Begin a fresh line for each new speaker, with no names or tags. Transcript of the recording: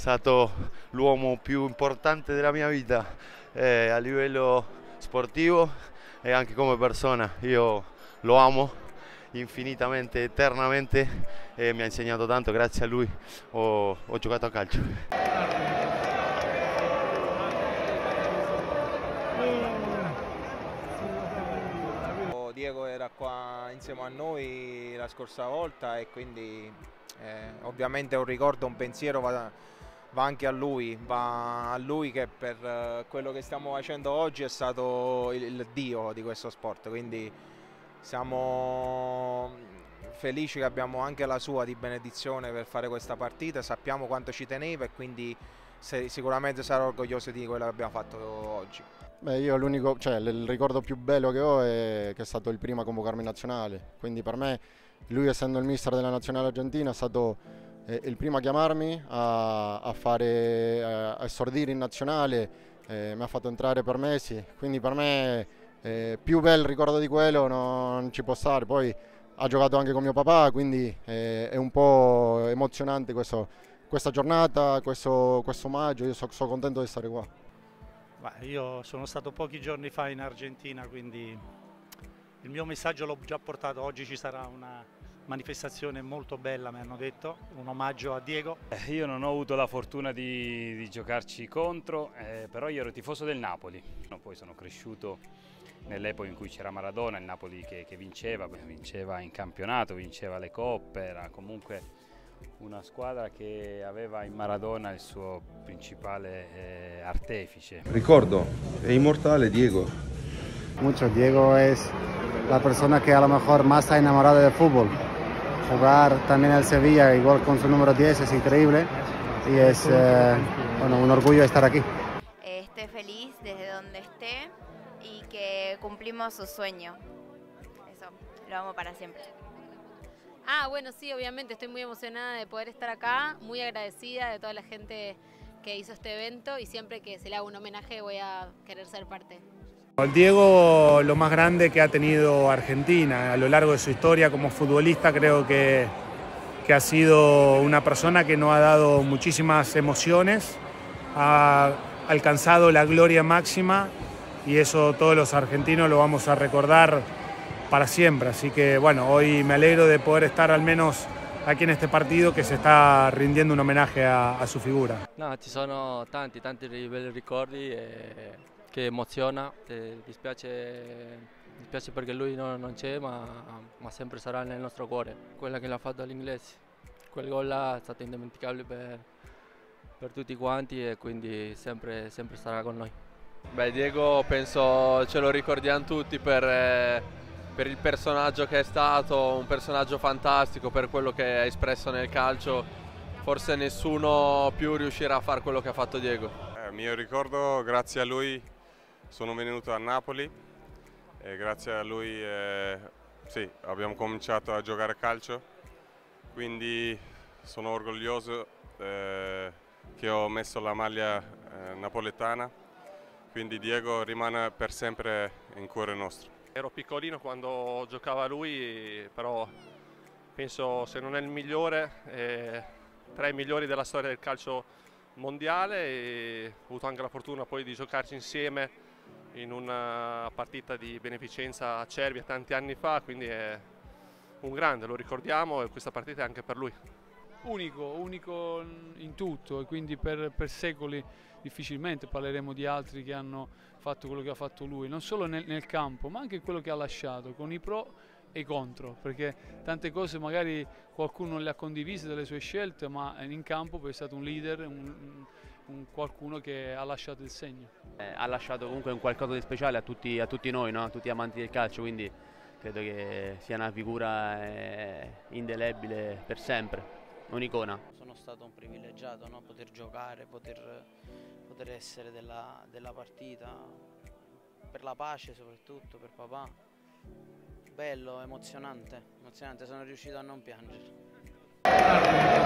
stato l'uomo più importante della mia vita eh, a livello sportivo e anche come persona. Io lo amo infinitamente, eternamente e mi ha insegnato tanto, grazie a lui ho, ho giocato a calcio.
Diego era qua insieme a noi la scorsa volta e quindi eh, ovviamente un ricordo, un pensiero va, va, anche a lui, va a lui che per uh, quello che stiamo facendo oggi è stato il, il dio di questo sport, quindi siamo felici che abbiamo anche la sua di benedizione per fare questa partita, sappiamo quanto ci teneva e quindi sicuramente sarò orgoglioso di quello che abbiamo fatto oggi.
Beh, io l'unico, cioè il ricordo più bello che ho è che è stato il primo a convocarmi in nazionale, quindi per me lui essendo il mister della nazionale argentina è stato eh, il primo a chiamarmi, a, a, fare, a esordire in nazionale, eh, mi ha fatto entrare per mesi, quindi per me eh, più bel ricordo di quello non ci può stare, poi ha giocato anche con mio papà, quindi eh, è un po' emozionante questo, questa giornata, questo, questo omaggio, io sono so contento di stare qua.
Io sono stato pochi giorni fa in Argentina, quindi il mio messaggio l'ho già portato, oggi ci sarà una manifestazione molto bella, mi hanno detto, un omaggio a Diego.
Eh, io non ho avuto la fortuna di, di giocarci contro, eh, però io ero tifoso del Napoli, poi sono cresciuto nell'epoca in cui c'era Maradona, il Napoli che, che vinceva, vinceva in campionato, vinceva le coppe, era comunque una squadra che aveva in Maradona il suo principale eh, artefice.
Ricordo, è inmortale Diego.
Mucho, Diego es la persona que a lo mejor más ha enamorado del fútbol. Jugar también al Sevilla, igual con su número 10, es increíble y es eh, bueno, un orgullo estar aquí.
Esté feliz desde donde esté y que cumplimos su sueño. Eso, lo amo para siempre.
Ah, bueno, sí, obviamente estoy muy emocionada de poder estar acá, muy agradecida de toda la gente que hizo este evento y siempre que se le haga un homenaje voy a querer ser parte.
Diego, lo más grande que ha tenido Argentina a lo largo de su historia como futbolista, creo que, que ha sido una persona que nos ha dado muchísimas emociones, ha alcanzado la gloria máxima y eso todos los argentinos lo vamos a recordar para siempre. Así que bueno, hoy me alegro de poder estar al menos aquí en este partido che si sta rindiendo un homenaje a, a su figura.
No, ci sono tanti, tanti belli ricordi e, che emoziona. Dispiace, dispiace, perché lui non, non c'è, ma, ma, sempre sarà nel nostro cuore. Quella che l'ha fatto all'inglese, quel gol là è stato indimenticabile per, per tutti quanti e quindi sempre, sempre sarà con noi.
Beh, Diego penso ce lo ricordiamo tutti per... Eh per il personaggio che è stato, un personaggio fantastico per quello che è espresso nel calcio. Forse nessuno più riuscirà a fare quello che ha fatto Diego.
Eh, mio ricordo, grazie a lui sono venuto a Napoli e grazie a lui eh, sì, abbiamo cominciato a giocare a calcio, quindi sono orgoglioso eh, che ho messo la maglia eh, napoletana, quindi Diego rimane per sempre in cuore nostro.
Ero piccolino quando giocava lui, però penso se non è il migliore, tra i migliori della storia del calcio mondiale e ho avuto anche la fortuna poi di giocarci insieme in una partita di beneficenza a Cervia tanti anni fa, quindi è un grande, lo ricordiamo e questa partita è anche per lui.
Unico, unico in tutto e quindi per, per secoli difficilmente parleremo di altri che hanno fatto quello che ha fatto lui, non solo nel, nel campo, ma anche quello che ha lasciato, con i pro e i contro, perché tante cose magari qualcuno le ha condivise delle sue scelte, ma in campo poi è stato un leader, un, un qualcuno che ha lasciato il segno.
Eh, ha lasciato comunque un qualcosa di speciale a tutti, a tutti noi, no? a tutti gli amanti del calcio, quindi credo che sia una figura eh, indelebile per sempre, un'icona.
Sono stato un privilegiato no? poter giocare, poter poter essere della, della partita, per la pace soprattutto, per papà. Bello, emozionante, emozionante, sono riuscito a non piangere.